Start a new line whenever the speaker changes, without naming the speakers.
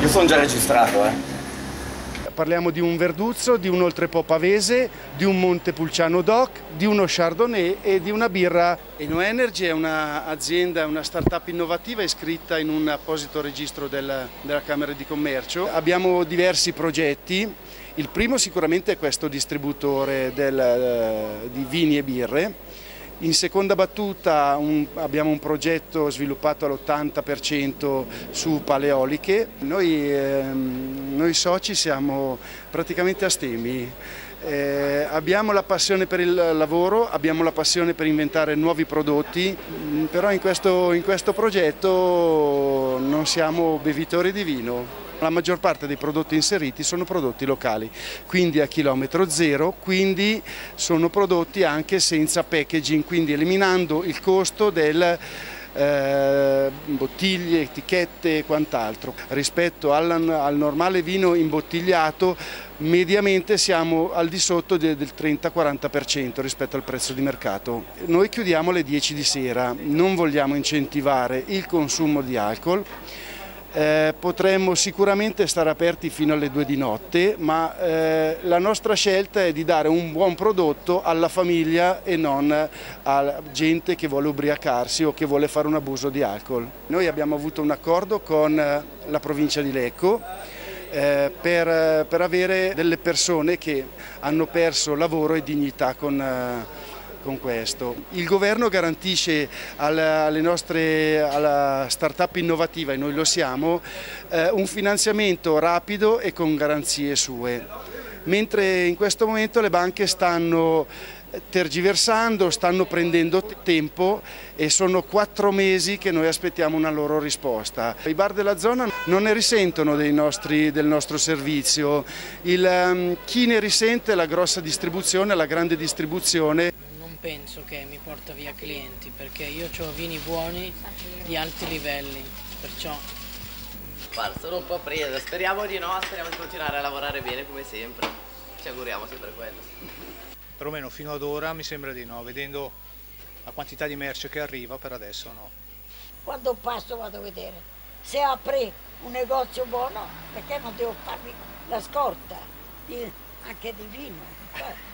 Io sono già registrato, eh.
Parliamo di un Verduzzo, di un Oltrepo Pavese, di un Montepulciano Doc, di uno Chardonnay e di una birra. Eno Energy è un'azienda, una start-up innovativa iscritta in un apposito registro della, della Camera di Commercio. Abbiamo diversi progetti. Il primo sicuramente è questo distributore del, eh, di vini e birre in seconda battuta un, abbiamo un progetto sviluppato all'80% su paleoliche. Noi, ehm, noi, soci siamo praticamente astemi. Eh, abbiamo la passione per il lavoro, abbiamo la passione per inventare nuovi prodotti, però in questo, in questo progetto non siamo bevitori di vino. La maggior parte dei prodotti inseriti sono prodotti locali, quindi a chilometro zero, quindi sono prodotti anche senza packaging, quindi eliminando il costo del eh, bottiglie, etichette e quant'altro. Rispetto al, al, normale vino imbottigliato mediamente siamo al di sotto de, del 30-40% rispetto al prezzo di mercato. Noi chiudiamo alle 10 di sera, non vogliamo incentivare il consumo di alcol eh, potremmo sicuramente stare aperti fino alle due di notte, ma eh, la nostra scelta è di dare un buon prodotto alla famiglia e non a gente che vuole ubriacarsi o che vuole fare un abuso di alcol. Noi abbiamo avuto un accordo con eh, la provincia di Lecco eh, per, per, avere delle persone che hanno perso lavoro e dignità con eh, con questo. Il governo garantisce alle nostre, alla start-up innovativa, e noi lo siamo, eh, un finanziamento rapido e con garanzie sue. Mentre in questo momento le banche stanno tergiversando, stanno prendendo tempo e sono quattro mesi che noi aspettiamo una loro risposta. I bar della zona non ne risentono nostri, del nostro servizio, Il, um, chi ne risente è la grossa distribuzione, la grande distribuzione
penso che mi porta via clienti perché io ho vini buoni di alti livelli, perciò...
Guarda, sono un po' presa, speriamo di no, speriamo di continuare a lavorare bene come sempre, ci auguriamo sempre quello.
Perlomeno fino ad ora mi sembra di no, vedendo la quantità di merce che arriva per adesso no.
Quando passo vado a vedere, se apre un negozio buono perché non devo farmi la scorta di, anche di vino.